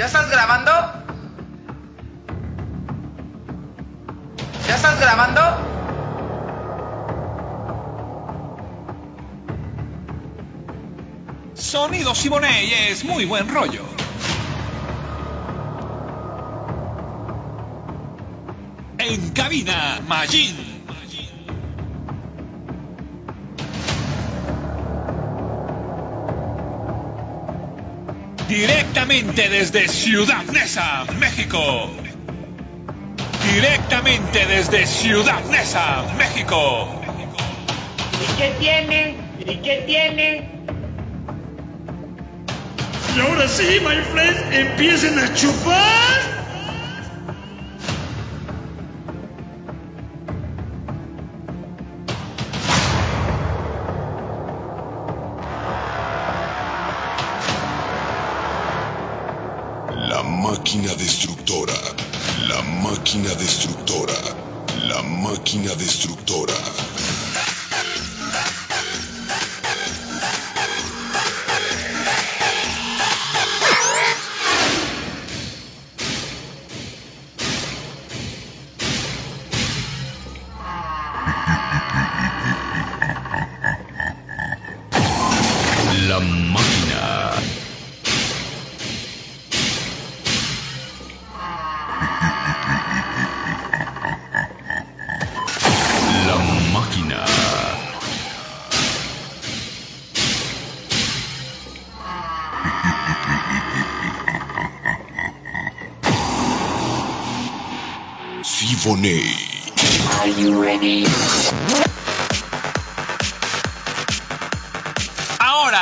¿Ya estás grabando? ¿Ya estás grabando? Sonido Siboney es muy buen rollo. En cabina, Majin. Directamente desde Ciudad Neza, México. Directamente desde Ciudad Neza, México. ¿Y qué tiene? ¿Y qué tiene? Y ahora sí, my friend, empiecen a chupar. Máquina destructora. La máquina destructora. La máquina destructora.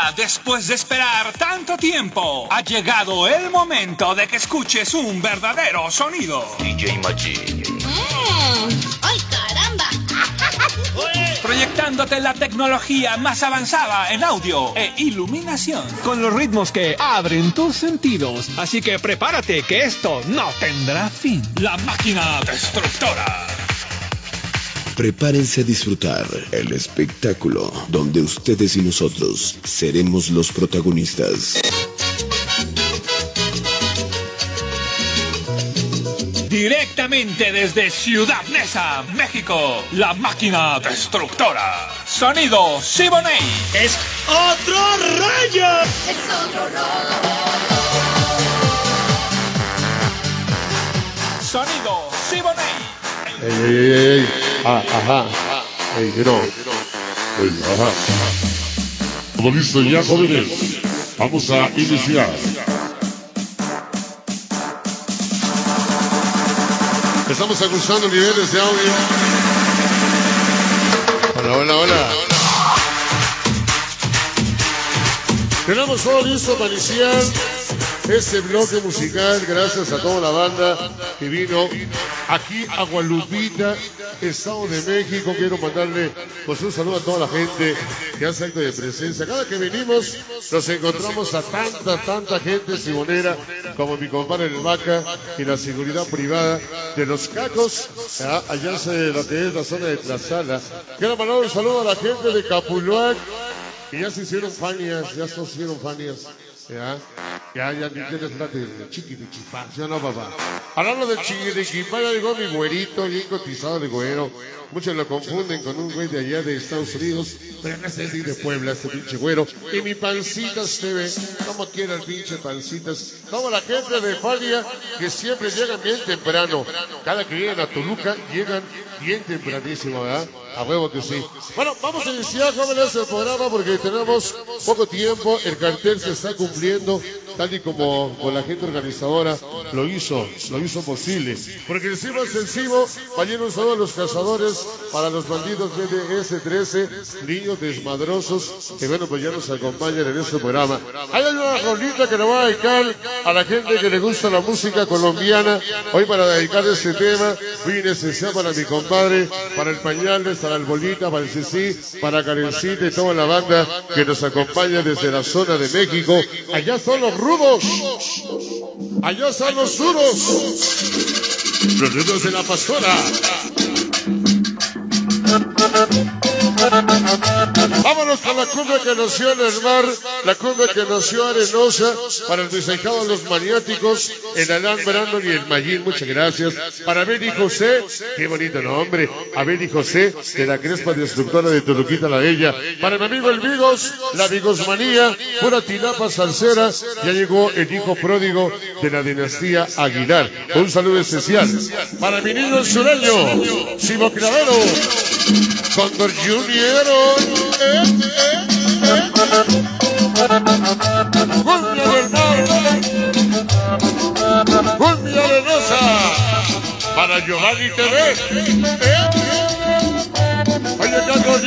Ahora, después de esperar tanto tiempo, ha llegado el momento de que escuches un verdadero sonido. DJ Majin. Mm, ¡Ay, caramba! Proyectándote la tecnología más avanzada en audio e iluminación. con los ritmos que abren tus sentidos. Así que prepárate que esto no tendrá fin. La máquina destructora. Prepárense a disfrutar el espectáculo donde ustedes y nosotros seremos los protagonistas. Directamente desde Ciudad Neza, México. La máquina destructora. Sonido Siboney. ¡Es otro rollo! Sonido Siboney. Ey, ey, ey, ey. Ah, ajá. Ey, you know. Ey, ajá. ¿Todo listo ya, jóvenes? Vamos a iniciar. Estamos ajustando niveles de audio. Hola, hola, hola. Tenemos todo listo para iniciar este bloque musical. Gracias a toda la banda que vino aquí a Gualupita, Estado de México. Quiero mandarle pues, un saludo a toda la gente que hace acto de presencia. Cada que venimos nos encontramos a tanta, tanta gente sibonera como mi compadre el Vaca y la seguridad privada de los cacos. ah, Allá en lo que es la zona de Tlazala. Quiero mandar un saludo a la gente de Capuluac que ya se hicieron fanias, ya se hicieron fanias. ¿Ya? Ya, ya, ya tienes plata de chiquitiquipá, ¿sí o no, papá? Hablando de chiquitiquipá, ya llegó mi güerito, bien cotizado de güero. Muchos lo confunden con un güey de allá de Estados Unidos, pero no sé si de Puebla, este pinche güero. Y mi pancitas se ve, como quiera el pinche pancitas. Como la gente de Falia, que siempre llegan bien temprano. Cada que llegan a Toluca, llegan bien tempranísimo, ¿verdad? A huevo que sí. Bueno, vamos a iniciar, jóvenes, el programa porque tenemos poco tiempo. El cartel se está cumpliendo tal y como con la gente organizadora lo hizo, lo hizo posible. Porque encima sencillo, ayer un saludo a los cazadores, para los bandidos BDS-13, niños desmadrosos, que bueno, pues ya nos acompañan en este programa. Hay una rolita que le voy a dedicar a la gente que le gusta la música colombiana, hoy para dedicar este tema, muy especial para mi compadre, para el Pañales, para el Bolita, para el Cici, para Karencita y toda la banda que nos acompaña desde la zona de México. Allá son los rudos. Allá están los duros. Los rudos de la pastora. Vámonos con la cumbia que nació en el mar, la cumbia que nació arenosa, para el desejado de los maniáticos, el Alan Brandon y el Mayín, muchas gracias. Para Abel y José, qué bonito nombre, Abel y José, de la Crespa Destructora de Toluquita la Bella. Para mi amigo el Vigos, la Vigosmanía, pura tilapa salsera, ya llegó el hijo pródigo de la dinastía Aguilar. Un saludo especial para mi niño el sureño, Simo Clavero, Condor Junior. Cumbia del mar, cumbia arenosa, para Giovanni TV. Oye, Carlos.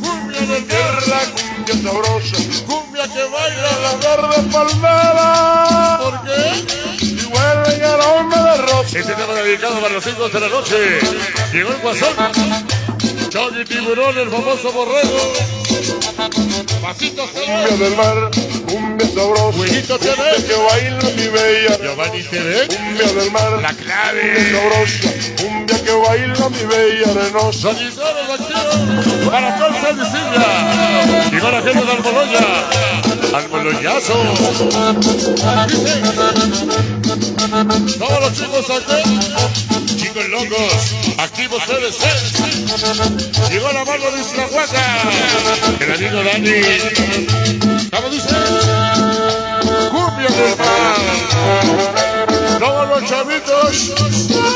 Cumbia de tierra, cumbia sabrosa, cumbia que baila la verde palmera. ¿Por qué? Y aroma de. Este tema dedicado para los hijos de la noche. Llegó el guasón. Johnny Tiburón, el famoso borrego. Pasitos Cumbia del mar, cumbia sabrosa. Huejito TV. Que baila mi bella. Giovanni TV. Cumbia del mar, La clave. cumbia sabrosa. Cumbia que baila mi bella arenosa. Para de Silvia. Llegó la gente de Almoloya. Almoloyazo. Dice. Todos los chicos aquí. Chicos locos. Activos TVC. Llegó la mano de Islahuaca. El amigo Dani. ¿Cómo dice? Cumbia del mar. Todos los chavitos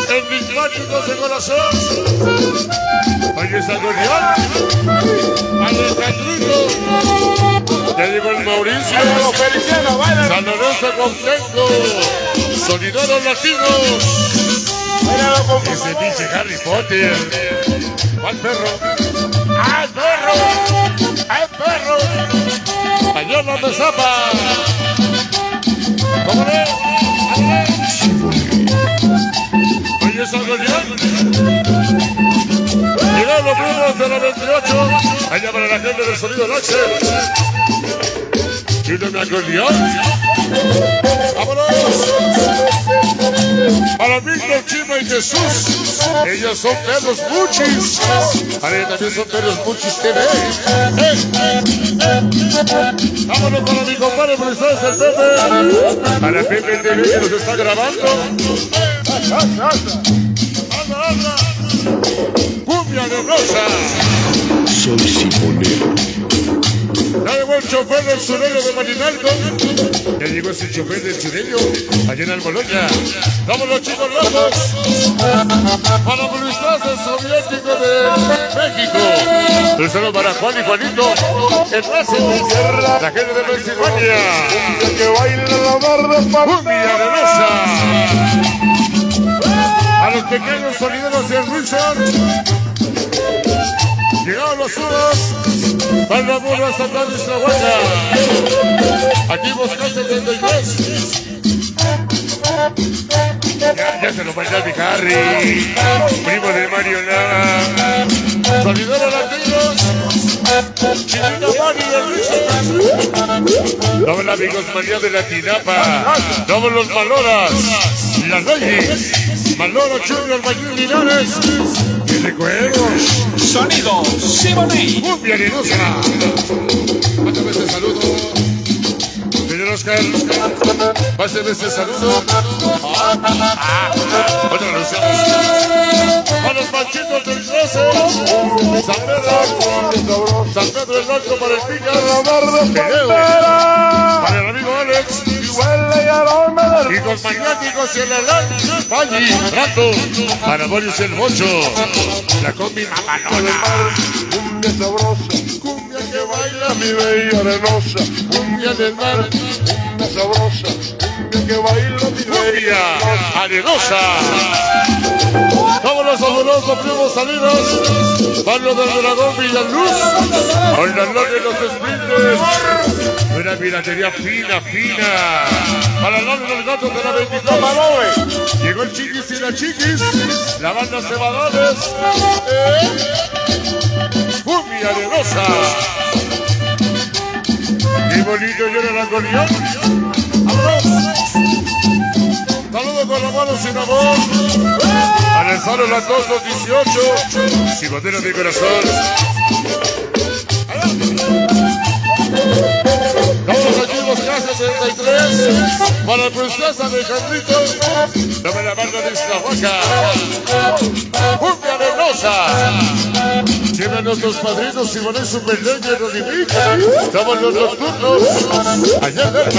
enigmáticos de corazón. Oye, San Gorión. Alejandrito. Ya llegó el Mauricio. San Lorenzo Contenco. Solidarios Latinos. Ese dice Harry Potter. ¿Cuál perro? ¡Ah, el perro! ¡Ah, el perro! Mañana me zapa. Gorión. Llegaron los primos de la 28. Allá para la gente del sonido de mi acordeón. ¡Vámonos! Para Víctor, Chima y Jesús. Ellos son perros muchis. Ellos también son perros muchis TV. ¡Eh! Vámonos para mi compadre el Pepe. Para Pepe TV que nos está grabando. ¡Anda, anda! Cumbia de Rosa. Soy Simonero. Ya llegó el chofer del sureño de Marinalco. Ya llegó ese chofer del sureño allá en Almoloya. Vamos los chicos locos. Para Luis el soviético de México. Un saludo para Juan y Juanito. El brazo. La gente de Pensilvania. Que baila la verde Cumbia de. Rosa. A los pequeños solideros de Wilson. Llegaron los unos. Van la burra hasta nuestra huelga. Aquí busca 73. Ya, ya se lo baila mi Harry. Primo de Mario Lara. Solidero Latinos. Chinita Mari de. Doble amigos María de la Tinapa. Doble los Maloras. Las Ladies. Maloro Junior Mayur Linares. Y recuerdos. Sonido Simoní. Cumbia arenosa. Pásame este saludo. Señor Oscar, pásame este saludo. Bueno, usamos. A los manchitos del 13. San Pedro. San Pedro el Norte para el. Peleo. Para el amigo Alex. Y de con magnáticos y el Alan, Pali, Rato, para Boris el Bocho, la combi mamalona. Cumbia sabrosa, Cumbia que baila mi bella arenosa. cumbia del mar, Cumbia sabrosa, cumbia que baila cumbia arenosa. Todos los fabulosos primos salidos, Pablo del Dragón Villaluz, con la gloria de los sprinters. Una piratería fina, fina. Para el nombre de los gatos de la 22. Llegó el chiquis y la chiquis, la banda Cebadores. Eh. Cumbia arenosa. Qué bonito llora el acordeón. Saludos con la mano sin amor. Para el Faro Las 2, los 18. Simotero de corazón. Para la princesa Alejandrito. Dame la mano de Iztahuaca. Cumbia arenosa. Llevan nuestros padrinos Simón Superleña y Rodimic. Estamos los nocturnos. Allá en.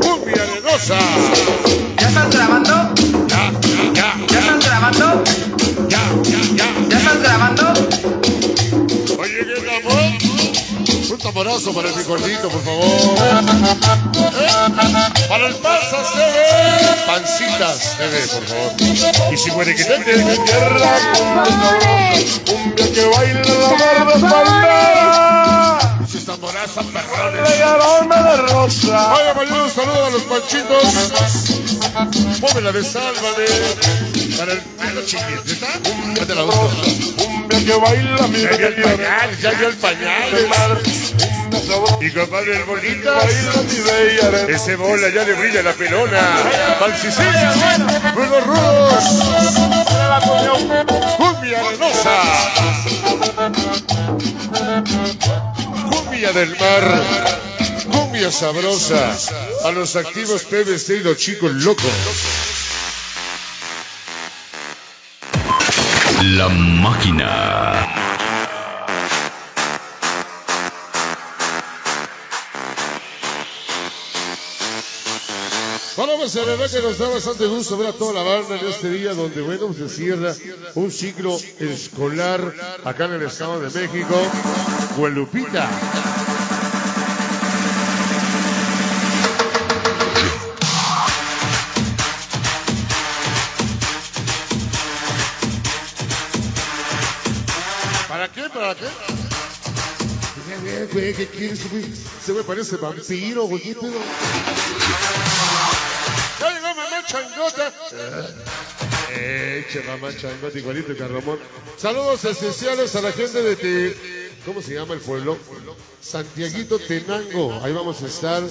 Cumbia arenosa. ¿Ya estás grabando? Ya, ya, ya. ¿Ya estás grabando? Ya, ya, ya. ¿Ya estás grabando? Un tamborazo para mi gordito, por favor. ¿Eh? Para el Panzas TV. Pancitas TV, por favor. Y si muere que te Tierra, cumbia que baila la verde espalda. Sus tamborazos, perrones. De rosa. Vaya, mañana un saludo a los panchitos. Póngela de sálvame. Para el pelo chiquito, ¿está? Ya te la uso. Cumbia que baila mi Ya vio el pañal, ya vio el pañal. Cumbia sabrosa. Y compadre, el bolitas. Baila mi bella. Ese bola ya le brilla la pelona. Falsicillas, rudos rudos. Cumbia arenosa. Cumbia del mar. Cumbia sabrosa. A los activos PVC y los chicos locos. La máquina. Bueno, pues la verdad que nos da bastante gusto ver a toda la banda en este día donde, bueno, se cierra un ciclo escolar acá en el Estado de México. Guelupita. Qué? ¿Para qué? Mira, mira, güey, ¿qué quieres, güey? Se me parece vampiro, güey. ¿Qué pedo? Ya llegó mamá changota. Eche, mamá changota, igualito Ramón. Saludos especiales a la gente de Te... ¿Cómo se llama el pueblo? Santiaguito Tenango. Ahí vamos a estar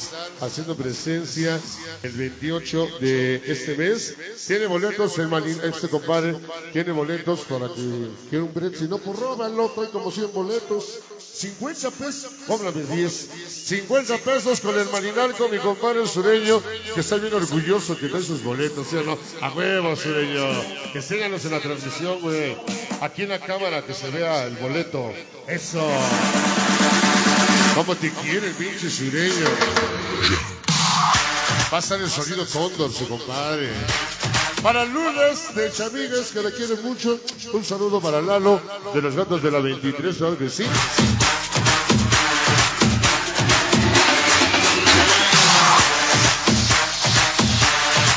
haciendo presencia el 28 de este mes. Tiene boletos, el este compadre tiene boletos para que quiera un brete. Si no, pues róbalo, hay como 100 boletos. 50 pesos, cóbrame 10. 50 pesos con el marinarco, mi compadre sureño, que está bien orgulloso que trae sus boletos, ¿sí? A huevo, sureño. Que síganos en la transmisión, güey. Aquí en la cámara, que se vea el boleto. Eso. ¿Cómo te quiere el pinche sureño? Estar el sonido cóndor, su compadre. Para Lunes de Chamigues, que le quiere mucho. Un saludo para Lalo, de los gatos de la 23, claro que sí.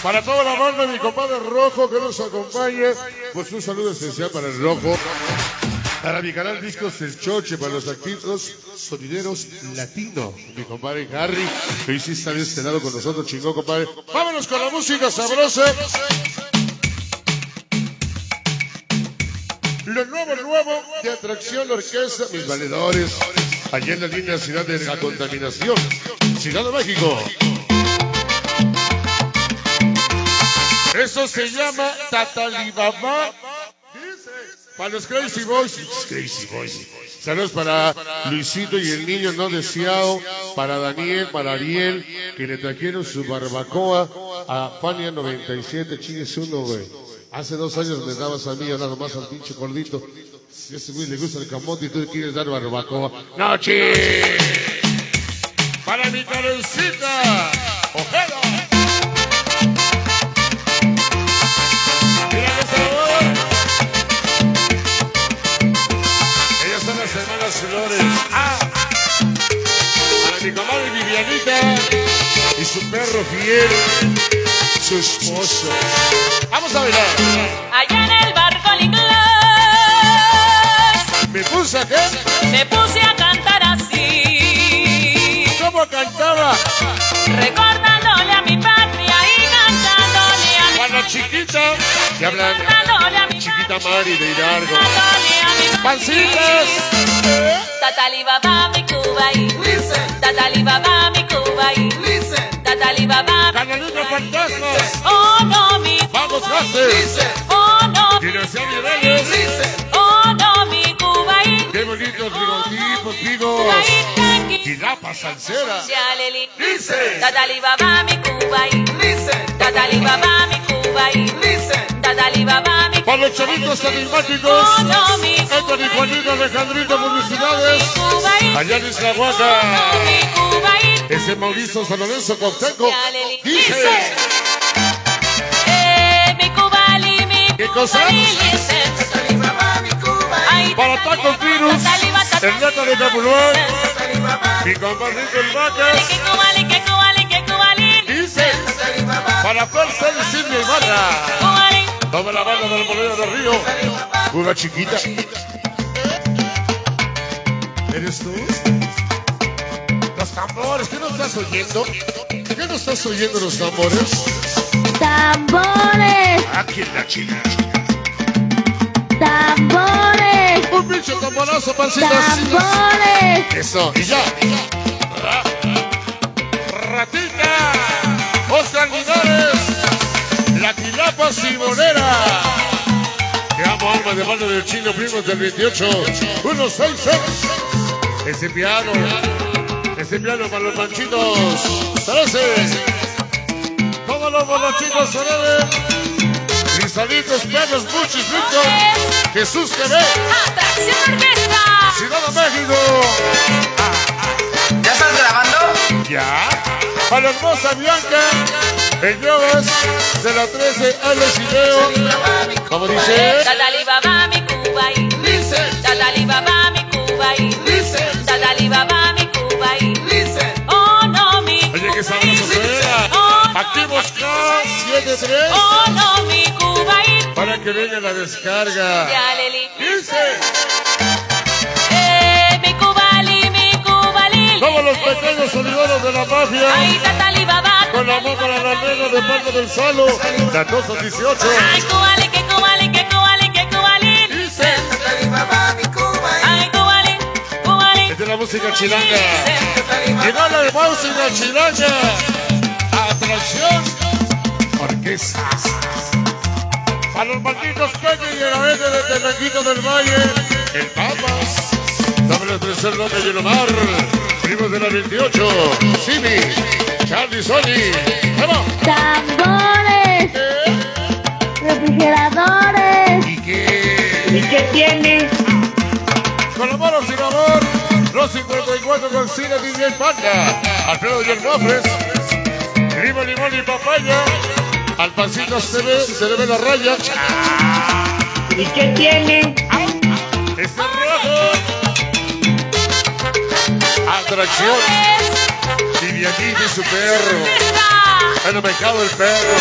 Para toda la banda, mi compadre Rojo que nos acompaña, pues un saludo especial para el Rojo. Para mi canal Discos El Choche, para los activos sonideros latino, mi compadre Harry, que hoy sí está de este lado con nosotros, chingón, compadre. Vámonos con la música sabrosa. Lo nuevo, nuevo de atracción orquesta, mis valedores. Allá en la línea Ciudad de la Contaminación, Ciudad de México. Eso se llama Tatalibaba. Para los Crazy Boys. Crazy Boys. Saludos para Luisito y el niño no deseado. Para Daniel, para Ariel, que le trajeron su barbacoa a Fania 97. Chingues uno, güey. Hace dos años me dabas a mí, nada más al pinche gordito. A ese güey le gusta el camote y tú le quieres dar barbacoa. ¡No, chi! Para mi carencita. ¡Ojero! Flores. ¡Ah! Para mi comadre Vivianita y su perro fiel, su esposo. Vamos a bailar. Allá en el barco al inglés ¿Me puse a qué? me puse a cantar así, ¿Cómo cantaba? recordándole cantándole a mi Cuando chiquita, que hablan chiquita Mari de Hidalgo. ¡Pancitas! Tatali baba mi Cuba y Tatali baba mi Cuba y Tatali baba Canalito Fantasma. Oh no, mi Vamos, Haces. Oh no, Dinastía Niveles. oh no, mi Cubaí. Qué bonitos bigotipos, digo. Cubaí, tranqui. Chilapa Salsera. Dice. Dadali baba mi Cubaí. Dadali baba mi Cubaí. Dadali baba mi Para los chavitos enigmáticos. Mi Anthony Juanito Alejandrito, publicidades. Cubaí. Allá en Isla Cubaí. Ese Mauricio San Lorenzo. Dice. Eh, mi Cubali, mi ¿Qué cosa? Para Tacos Virus. El neta de Capulón. Mi compadrito el Vacas. Para Percel Silvia Ibarra. Toma la banda del Molino del Río. Una chiquita. ¿Eres tú? Los tambores, ¿qué no estás oyendo? ¿Qué no estás oyendo los tambores? Tambores, Aquí en la China. tambores, Un pinche tamborazo, pancitas. tambores. Eso, y ya. Ratita. Simonera. Te amo, alma de mano del chino, primos del 28. 166. Ese piano. Ese piano para los manchitos. 13. Todos los bolochitos sonores. Cristalitos, perros, buchis, Víctor. Jesús que ve. Atracción orquesta. Ciudad de México. ¿Ya estás grabando? Ya. A la hermosa Bianca. En yogas de la 13 Alex y Leo. Como dice. Dadali baba mi Cubaí. Dadali baba mi Cubaí. Dadali baba mi Cubaí. Oh no, mi Oye, que sabroso suena. Oh, no, Activos K73. Oh no, mi Cubaí. Para que venga la descarga. Dice. Eh, mi Cubali, mi Cubali. Todos los pequeños solidaros de la Ay, mafia. Con amor para la nena de parte del Salo. Datoso 18. Ay, Cubali, que Cubali, que Cubali, que Cubali. Dice. Ay, Cubali, Cubali. Es de la música chilanga. Llegó la de música chilanga. Atracción. Orquestas. A los malditos Peque y la vez de Telanguito del Valle. El Papas. Dame el tercer nombre de Omar. Primos de la 28. Simi. Charlie Sony. ¡Vamos! Tambores, refrigeradores, ¿Y qué? ¿Y qué tiene? Con amor o sin amor. Los 54 con Cine DJ Panda. Alfredo y el Mofres. Lima, limón y papaya. Al pancito se ve, se le ve la raya. ¿Y qué tiene? Este rojo. Atracción. Vivianita y su perro. En el mercado el perro.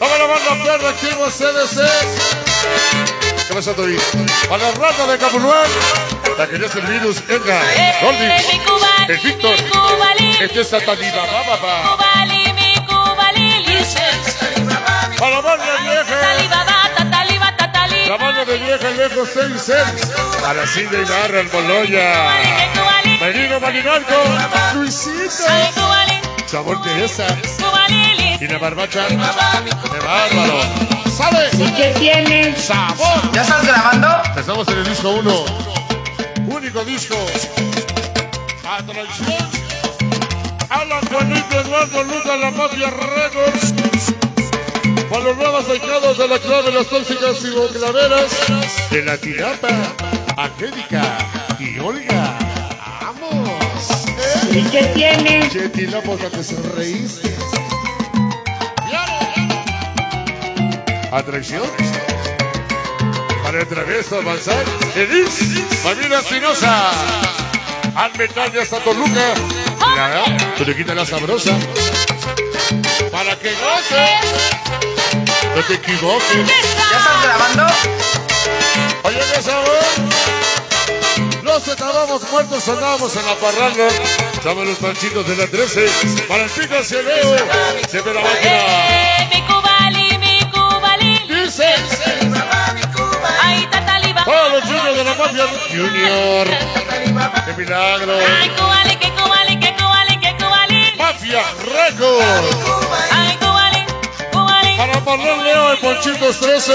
Vamos a la banda perra, activo CDC. ¿Qué pasa, Toby? A la rata de Capulán. La que ya es el virus, Edgar. Cubali, El Víctor. Este es Sataniba. A la banda vieja. La de vieja lejos 6 6. A la Cindy Ibarra, el. Marino Marinalco. Luisito. Sabor Teresa. Y la barbacha. De bárbaro. ¿Sale? ¿Y qué tiene? Sabor. ¿Ya estás grabando? Estamos en el disco 1. Único disco. Atracción. Alan Juanito Eduardo Lucas, la Mafia Records. Para los nuevos dejados de la clave, las tóxicas y boclaveras. De la tirapa, Angélica y Olga. ¿Y qué tiene? Jetty, la boca que se reíste. Atracción. Para el travieso avanzar. Edith, Familia Espinosa. Al metal de hasta Toluca. Ya, tú le quitas la sabrosa. Para que goces. No te equivoques. ¿Ya estás grabando? Oye, qué sabor. Los estábamos muertos, andábamos en la parranda. Somos los panchitos de la 13. Para el pico se veo. Se ve la máquina. Mi Cubali, mi Cubali. Dice. Ay. Todos los juniors de la mafia. Junior. Qué milagro. Ay, Cubali, que Cubali, que Cubali, que Cubali. Mafia Records. Ay, Cubali, Cubali. Para Marlon Leo de Ponchitos 13,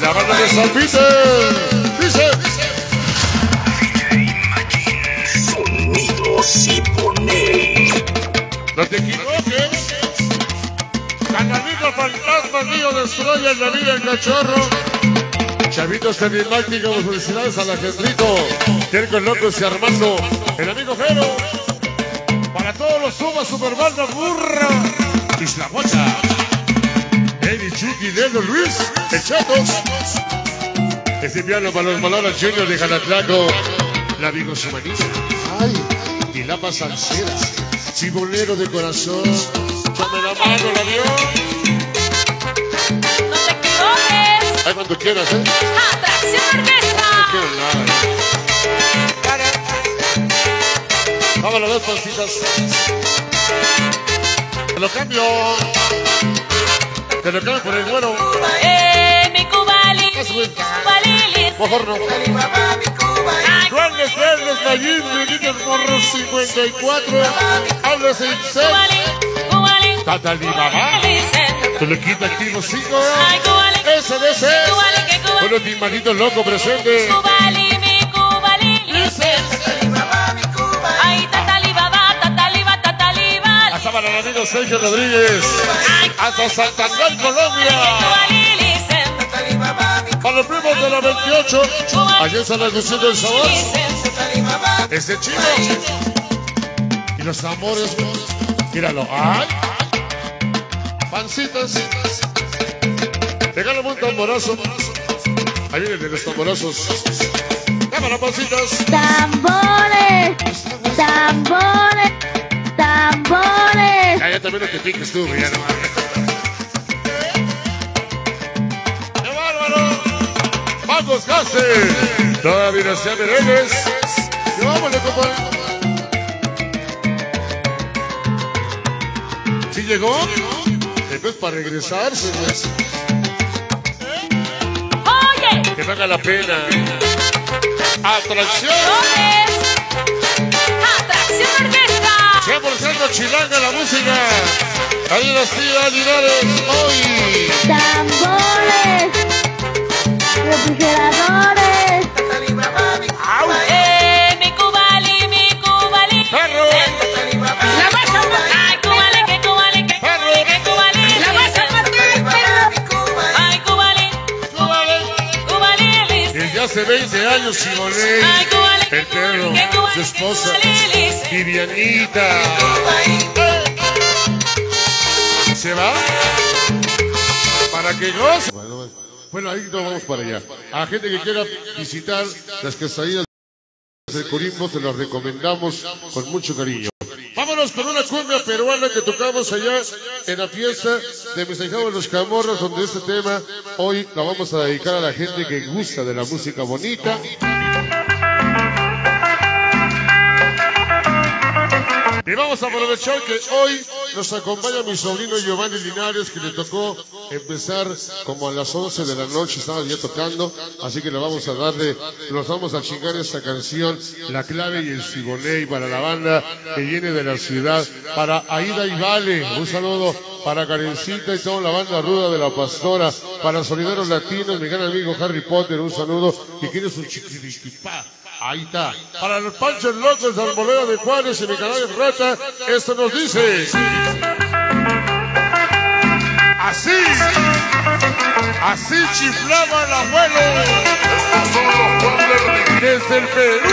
la banda de San. No te equivoques. Canalito fantasma mío destruye la vida del cachorro. Chavitos enigmáticos, felicidades a la Gendrito, Terco Locos y Armando, el amigo Jero. Para todos los sumas, Superbanda Burra, Isla Mocha, Eddie Chucky, Nelo Luis, el Chato. Este piano para los Maloras Junior de Jalatlaco, la Vigo Sumanita. Ay, y la pasancera, chibolero de corazón. Dame la mano, la vio. No te equivoques. Ay, cuando quieras, ¿eh? Atracción orquesta. quiero nada. Vámonos, dos pancitas. Te lo cambio. Te lo cambio por el bueno. Eh, mi vuelta. Cubali. Mejor no. Grandes, grandes, Mayín, Benítez Morros 54. Habla sin ser. Cubali, Cubali. Tatali Babá. Listen. Te quita activo 5. Ay, Cubali. SDC. Cubali, mi ba, tatali ba. Hasta para el amigo Sergio Rodríguez. Hasta Santander, Colombia. Para los primos de la 28. Allá está la ilusión del sabor. Este chino. Y los amores. Míralo. ¡Ay! Pancitas. Regálame un tamborazo. Ahí vienen los tamborazos. Cámara, pancitas. Tambores, tambores, tambores. Ya, ya también no te piques tú, ya no ¡Vamos, Gase! Toda dinastía Merengues. ¡Y vámonos, compadre! ¿Sí llegó? Esto es para regresarse, pues. Oye, Que valga la pena. Atracción. ¿dónde Atracción orquesta. 100% chilanga la música. La dinastía Linares hoy. Tambores, refrigeradores, Eh, mi Cubali, mi Cubali. Perro. La vas a matar. Ay, Cubali, que Cubali, que Cubali, que Cubali. La vas a matar, Ay, Cubali, Cubali, listen. Desde hace 20 años Ay, Cubali, el perro, su esposa. Vivianita. ¿Se va? ¿Para que goce? Bueno, ahí nos vamos para allá. A gente que quiera visitar las quesadillas del Corimbo, se las recomendamos con mucho cariño. Vámonos con una cumbia peruana que tocamos allá en la fiesta de mis ahijados los Camorros, donde este tema hoy la vamos a dedicar a la gente que gusta de la música bonita. Y vamos a aprovechar que hoy nos acompaña mi sobrino Giovanni Linares, que le tocó empezar como a las 11 de la noche, estaba ya tocando, así que le vamos a darle, nos vamos a chingar esta canción, La Clave y el Siboney, para la banda que viene de la ciudad, para Aida y Vale, un saludo para Karencita y toda la banda ruda de la pastora, para Solideros Latinos, mi gran amigo Harry Potter, un saludo, que quiere su chiquitipá. Ahí está. Para los panchos locos de Arboleda de Juárez y mi canal de Rata, esto nos dice. Así, así chiflaba el abuelo. Desde el Perú.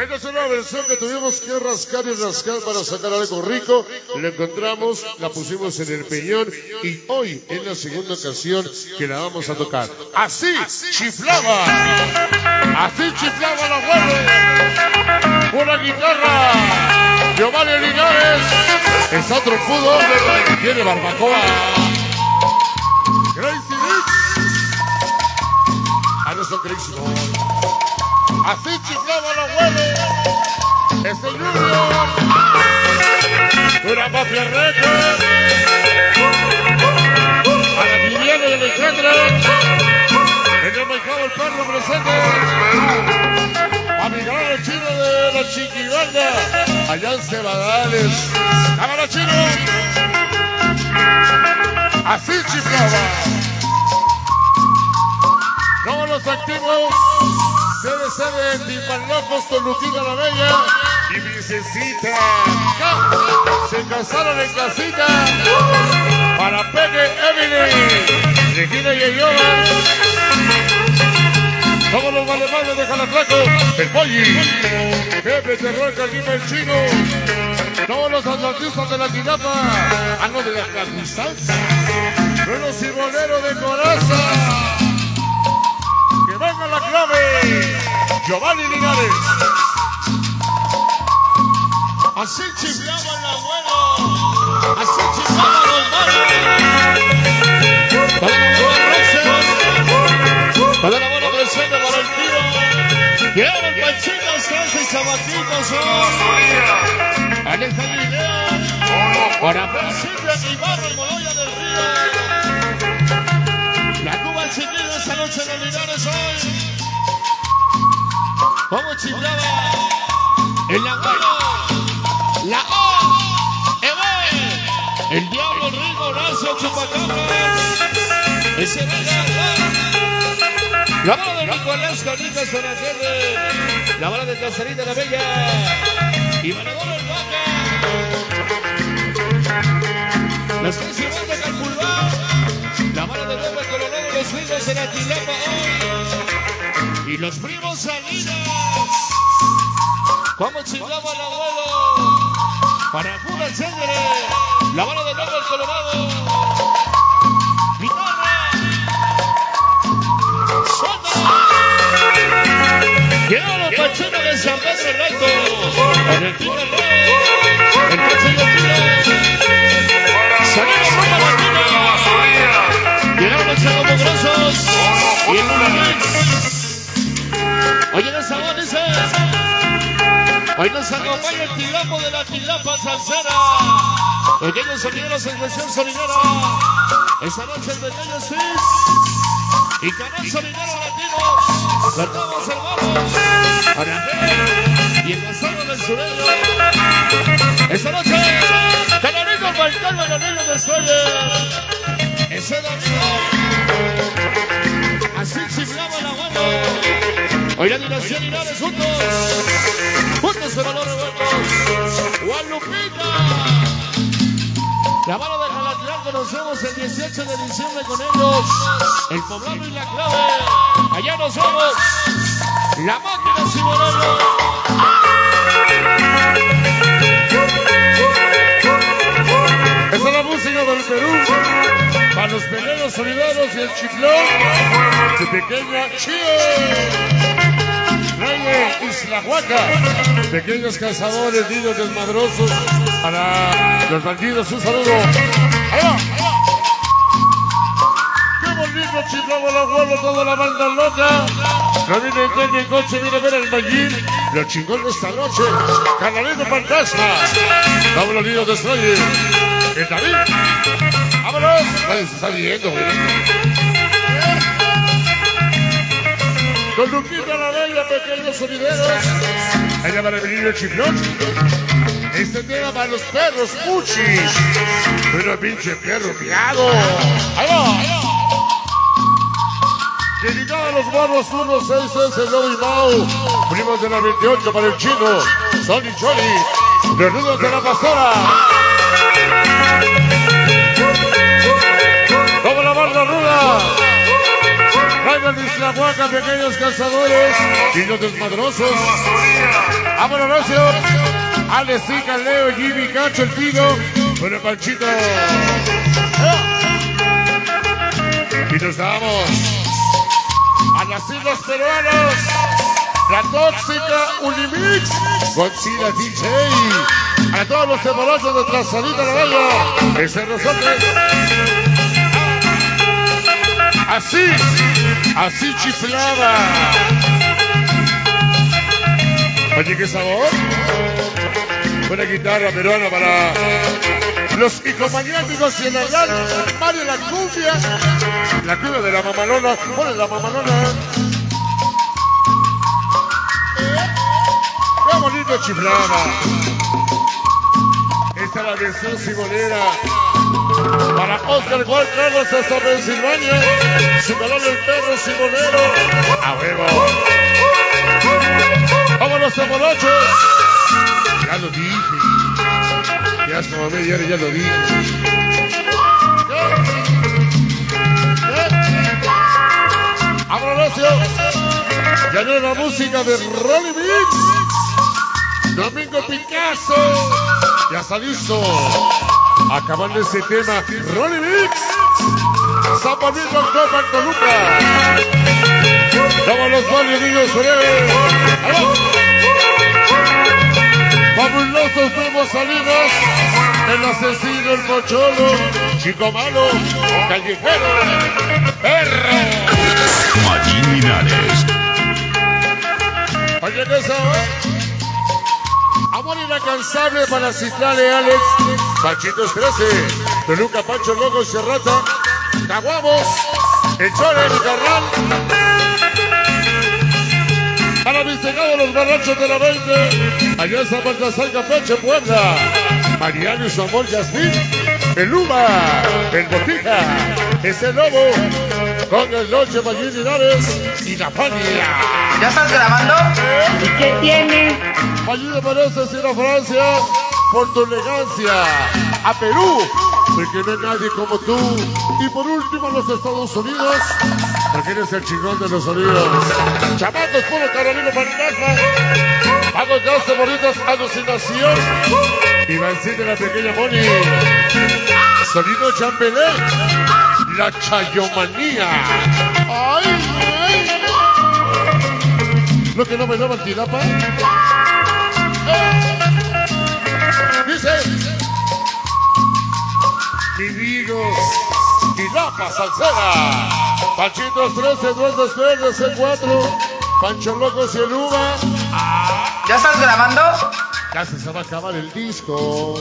Esta es una versión que tuvimos que rascar y rascar para sacar algo rico. La encontramos, la pusimos en el peñón y hoy es la segunda ocasión que la vamos a tocar. Así chiflaba. Así chiflaba el abuelo. Una guitarra. Giovanni Linares. Está trompudo. Tiene barbacoa. Crazy Rich. No son Crazy Boys. Así chiflaba el abuelo. Es el Junior. Una mafia récord. A la Viviana y Alejandra. En el mercado el perro presente. Gran chino de la chiquibanda. Allá Adrián Cebadales. ¡Cámara chino! Así chiflaba. Todos los activos. CDC de Timbalocos con Lupita la Bella y Princesita. Se casaron en casita para Peque Emily, Regina y. Todos los valemanes de Jalatraco, el Polly, Pepe Terror, Calima el Chino, todos los atletistas de la Tinapa, ah no, de la Carnizanza, Buenos y Bolero de Coraza, que venga la clave, Giovanni Linares. Así chiflaba el abuelo, así chiflaba sabatitos son. Alejandro y León, para y Barro y Moloya del Río. La Cuba el chiquillo esa noche en Linares hoy. ¿Cómo chiflaba? El abuelo, la O, Eve, el diablo Rico, Horacio Chupacabras, ese venga, la bala de Nicolás Carlitos Sonacerde, la bala de Casarita la Bella, y Maradona el Vaca, las tres ciudades de Calpulvar, la bala de López Colorado, los Ricos en Atilapa hoy, y los primos Salinas. ¿Cómo chingaba el abuelo? Para pura sangre, la bala de el Colorado. Llegó los pacheros de San Pedro el Alto. En el tiro el coche tiro. Salimos por la máquina. Llegaron los chacos grosos. Y el Unimix. Oye, los sabores, Hoy nos acompaña el tilapo de la tilapa salsera. Pequeños sonideros en versión sonidera. Esta noche el pequeño Cis. Y canal sonidero latino. Cantamos hermanos. Arapé. Y el Gonzalo del Sureño. Esta noche. Canalito Balcán, Canalito de Soyer. Ese domingo. Así chiflaba la mano. Hoy la dirección Linares juntos. Juntos se valores buenos. Guadalupita. La mano de Jalatlán conocemos el 18 de diciembre con ellos. El poblado y la clave. Allá nos vamos. La máquina Cibolero. Esa es la música del Perú. Para los peleros solidarios y el chiflón. Su pequeña Chío. Rey Isla Huaca. Pequeños cazadores, niños desmadrosos. Para los bandidos, un saludo. Ahí va, ahí va. Qué bonito chiflaba el abuelo, toda la banda loca. No viene en tren en coche, viene a ver el Mayín. Lo chingón de esta noche. Canalito Fantasma. Vámonos, niños Destroyer. El David. Vámonos. Nadie se está viendo, güey. Con Luquita la Bella, pequeños sonideros. Allá va a venir el chiflón. Este tema para los perros puchis. Pero pinche perro mirado. Ahí va, ahí va. Dedicado a los barros 1, 6, 6, el Lobo y Mau. Primos de la 28 para el chino. Sony Choli. Verdudos de la pastora. Como la barra ruda. Traigan de Isla Huaca, pequeños cazadores. Niños desmadrosos. Vámonos, Horacio. Alex, Zika, Leo, Jimmy, Cacho, el Pino. Bueno, Panchito. Y nos damos a las islas peruanas. La tóxica Unimix. Godzilla DJ. A todos los temorosos de Trazadita la Bella. Es nosotros. Así, así chiflaba. Oye, qué sabor. Buena guitarra peruana para los hijomaniáticos y el Hernán. Mario la cumbia. La cumbia de la mamalona. Ponle la mamalona. Qué bonito chiflaba. está la versión simonera. Para Oscar Juan Carlos hasta Pensilvania. Calor el perro simonero. A huevo. Vámonos a molochos. Ya lo dije. Ya como media hora, ya lo dije. Vámonos, Ya no la música de Rolly Mix. Domingo Picasso. Ya está listo. Acabando ese tema, Rolly Mix. San Benito, Copa, Toluca. Vamos los varios niños forever. Fabulosos nuevos salidos. El asesino, el pocholo, chico malo, callejero, perro. Martín Linares. Oye, eso. Amor inalcanzable para Citlale Alex, Pachitos 13, Toluca Pancho Loco Serrata, Caguamos, El Chore, el Carral. Para mis pegados los barrachos de la 20, allá San Baltasar, Campeche, Puebla. Mariano y su amor Yasmín, el Uva, el Botija, ese Lobo, con el Noche Mayín Linares y la Fania. ¿Ya estás grabando? ¿Y qué tiene? Ayuda parece ir a Francia por tu elegancia. A Perú, porque no hay nadie como tú. Y por último a los Estados Unidos, porque eres el chingón de los sonidos. Chamacos puro Carolina Pantaja. Pagos de 11 bonitos, alucinación. Y de la pequeña Moni. Sonido Chambelé. La chayomanía. ¡Ay, ay! Lo que no me daba el tirapa. Dice. Amigos. Tirapa Salsera. Panchitos 13, Duendes Verdes, C4. Pancho Locos y el Uva. ¿Ya estás grabando? Casi se va a acabar el disco.